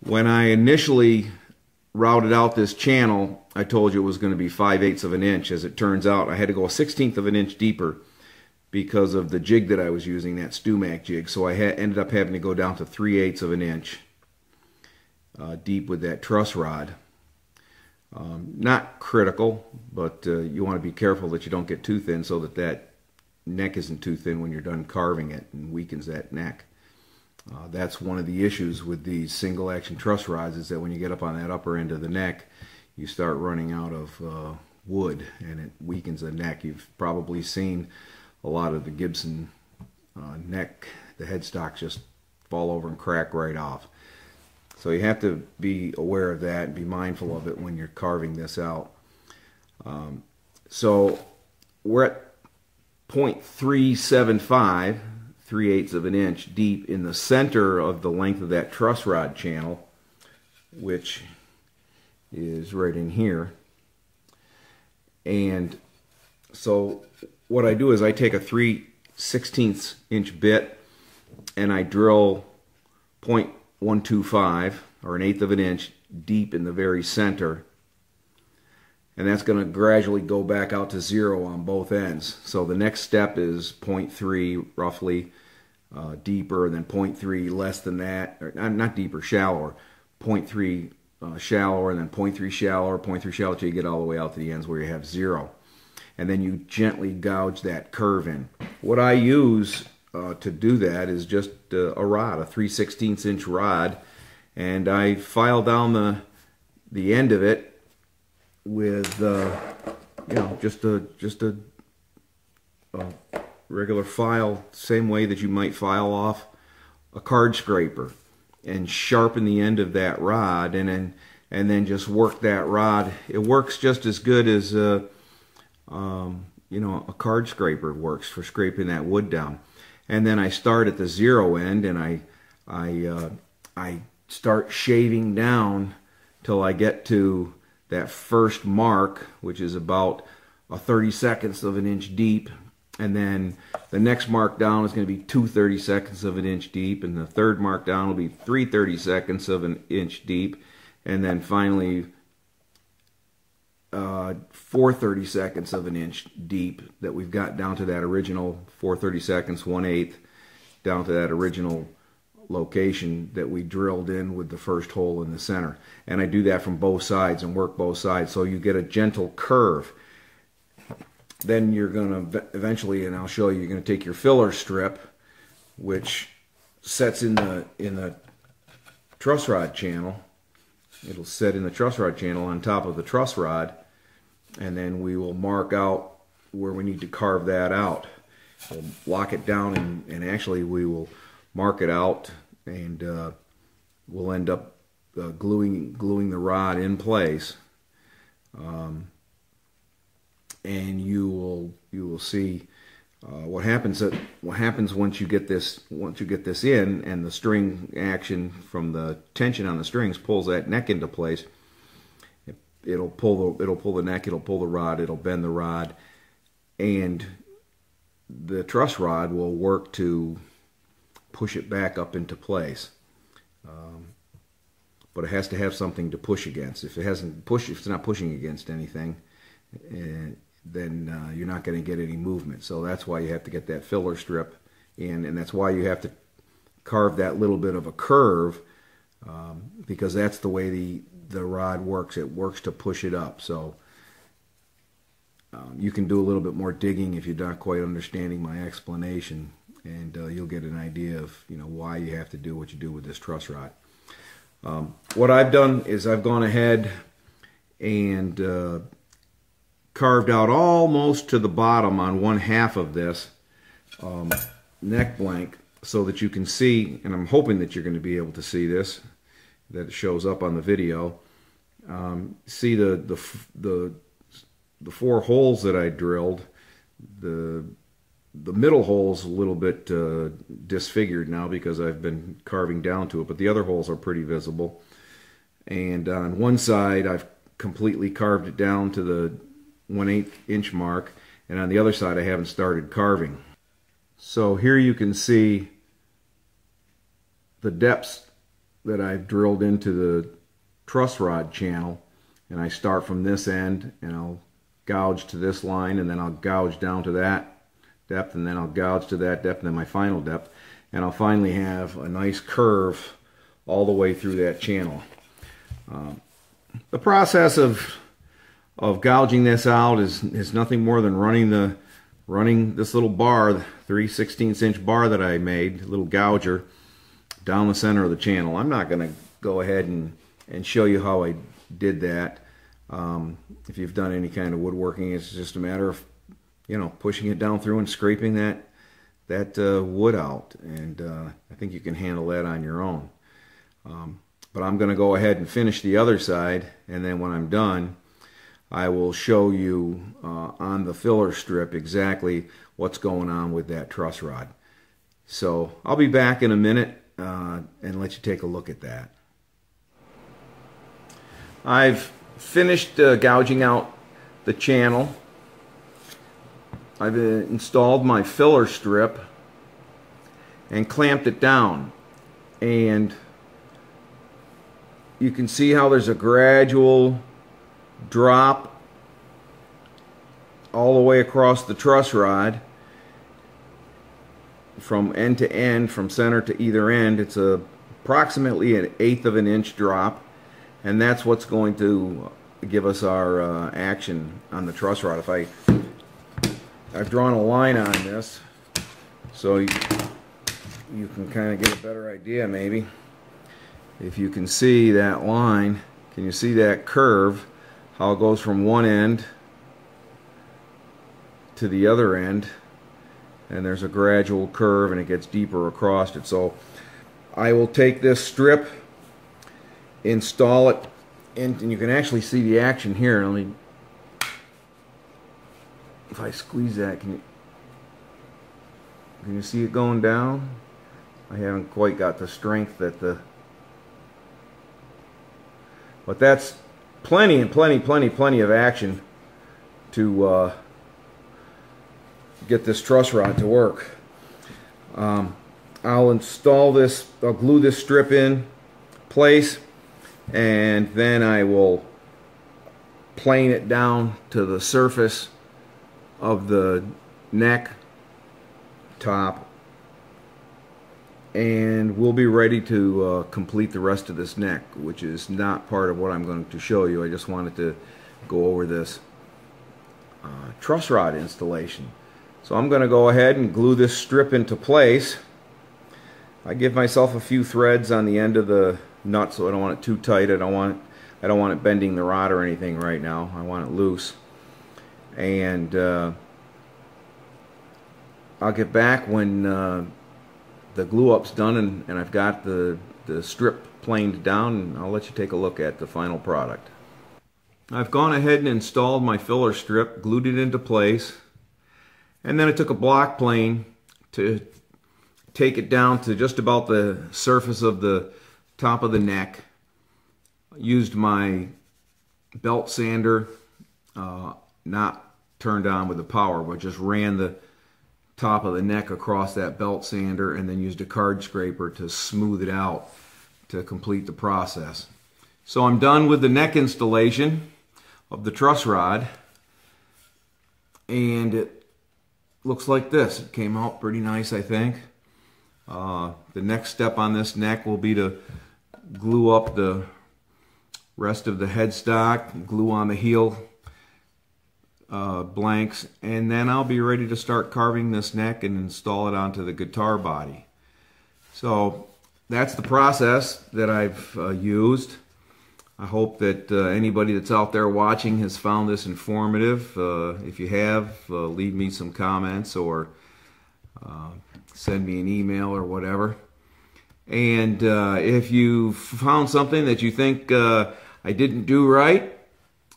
When I initially routed out this channel, I told you it was going to be 5 eighths of an inch. As it turns out, I had to go a 16th of an inch deeper because of the jig that I was using, that StewMac jig. So I ended up having to go down to 3 eighths of an inch uh, deep with that truss rod. Um, not critical, but uh, you want to be careful that you don't get too thin so that that neck isn't too thin when you're done carving it and weakens that neck. Uh, that's one of the issues with these single action truss rods is that when you get up on that upper end of the neck, you start running out of uh, wood and it weakens the neck. You've probably seen a lot of the Gibson uh, neck, the headstocks just fall over and crack right off. So you have to be aware of that and be mindful of it when you're carving this out. Um, so we're at 0.375, 3 eighths of an inch deep in the center of the length of that truss rod channel, which is right in here. And so what I do is I take a 3 16ths inch bit and I drill 0.125 or an eighth of an inch deep in the very center and that's going to gradually go back out to zero on both ends. So the next step is 0.3 roughly uh, deeper, then 0.3 less than that, or not deeper, shallower, 0.3 uh, shallower, and then 0.3 shallower, 0.3 shallower till you get all the way out to the ends where you have zero. And then you gently gouge that curve in. What I use uh, to do that is just uh, a rod, a 3 16 inch rod, and I file down the the end of it with uh, you know just a just a, a, regular file, same way that you might file off a card scraper, and sharpen the end of that rod, and then and then just work that rod. It works just as good as a, uh, um, you know a card scraper works for scraping that wood down. And then I start at the zero end, and I I uh, I start shaving down till I get to that first mark, which is about a 30 seconds of an inch deep, and then the next mark down is going to be two 30 seconds of an inch deep, and the third mark down will be three 30 seconds of an inch deep, and then finally uh, four 30 seconds of an inch deep that we've got down to that original four 30 seconds, one eighth, down to that original location that we drilled in with the first hole in the center. And I do that from both sides and work both sides so you get a gentle curve. Then you're going to eventually, and I'll show you, you're going to take your filler strip, which sets in the in the truss rod channel. It'll set in the truss rod channel on top of the truss rod, and then we will mark out where we need to carve that out. We'll lock it down, and, and actually we will mark it out and uh, we'll end up uh, gluing gluing the rod in place. Um, and you will you will see uh, what happens at, what happens once you get this once you get this in and the string action from the tension on the strings pulls that neck into place it, it'll pull the it'll pull the neck it'll pull the rod it'll bend the rod and the truss rod will work to push it back up into place. Um, but it has to have something to push against. If it hasn't push, if it's not pushing against anything, uh, then uh, you're not going to get any movement. So that's why you have to get that filler strip in, and that's why you have to carve that little bit of a curve um, because that's the way the the rod works. It works to push it up. So um, you can do a little bit more digging if you're not quite understanding my explanation and uh, you'll get an idea of you know why you have to do what you do with this truss rod. Um, what I've done is I've gone ahead and uh, carved out almost to the bottom on one half of this um, neck blank so that you can see, and I'm hoping that you're going to be able to see this, that it shows up on the video. Um, see the, the the the four holes that I drilled, the the middle hole's a little bit uh, disfigured now because I've been carving down to it, but the other holes are pretty visible. And on one side, I've completely carved it down to the 1 8 inch mark, and on the other side, I haven't started carving. So here you can see the depths that I've drilled into the truss rod channel and I start from this end and I'll gouge to this line and then I'll gouge down to that depth and then I'll gouge to that depth and then my final depth and I'll finally have a nice curve all the way through that channel. Um, the process of of gouging this out is is nothing more than running the running this little bar, 3 16 inch bar that I made, little gouger, down the center of the channel. I'm not going to go ahead and, and show you how I did that. Um, if you've done any kind of woodworking, it's just a matter of, you know, pushing it down through and scraping that that uh, wood out. And uh, I think you can handle that on your own. Um, but I'm going to go ahead and finish the other side. And then when I'm done, I will show you uh, on the filler strip exactly what's going on with that truss rod. So I'll be back in a minute uh, and let you take a look at that. I've finished uh, gouging out the channel. I've uh, installed my filler strip and clamped it down. And you can see how there's a gradual drop all the way across the truss rod. From end to end from center to either end it's a approximately an eighth of an inch drop. And that's what's going to give us our uh, action on the truss rod. If I, I've drawn a line on this so you, you can kind of get a better idea maybe. If you can see that line, can you see that curve, how it goes from one end to the other end and there's a gradual curve and it gets deeper across it. So I will take this strip install it and, and you can actually see the action here let me if I squeeze that can you can you see it going down? I haven't quite got the strength that the but that's plenty and plenty plenty plenty of action to uh, get this truss rod to work. Um, I'll install this I'll glue this strip in place and then I will plane it down to the surface of the neck top and we'll be ready to uh, complete the rest of this neck which is not part of what I'm going to show you I just wanted to go over this uh, truss rod installation so I'm going to go ahead and glue this strip into place I give myself a few threads on the end of the nut so I don't want it too tight. I don't want it, I don't want it bending the rod or anything right now. I want it loose. And uh, I'll get back when uh, the glue up's done and, and I've got the, the strip planed down and I'll let you take a look at the final product. I've gone ahead and installed my filler strip, glued it into place, and then I took a block plane to take it down to just about the surface of the top of the neck. Used my belt sander, uh, not turned on with the power, but just ran the top of the neck across that belt sander and then used a card scraper to smooth it out to complete the process. So I'm done with the neck installation of the truss rod and it looks like this. It came out pretty nice I think. Uh, the next step on this neck will be to glue up the rest of the headstock, glue on the heel uh, blanks, and then I'll be ready to start carving this neck and install it onto the guitar body. So that's the process that I've uh, used. I hope that uh, anybody that's out there watching has found this informative. Uh, if you have, uh, leave me some comments or uh, send me an email or whatever. And if you found something that you think I didn't do right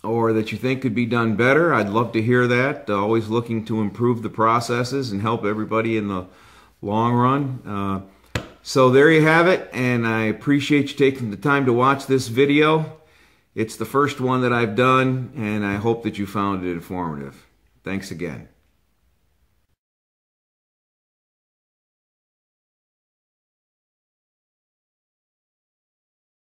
or that you think could be done better, I'd love to hear that. Uh, always looking to improve the processes and help everybody in the long run. Uh, so there you have it, and I appreciate you taking the time to watch this video. It's the first one that I've done, and I hope that you found it informative. Thanks again.